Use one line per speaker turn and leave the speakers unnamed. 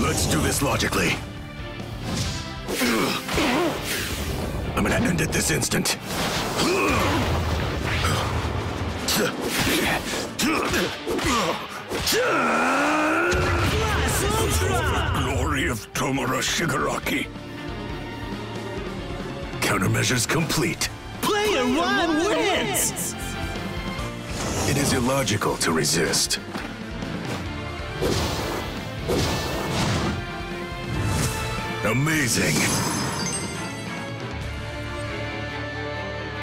Let's do this logically. I'm gonna end it this instant. Glory of Tomura Shigaraki. Countermeasures complete.
Player one wins!
It is illogical to resist. Amazing!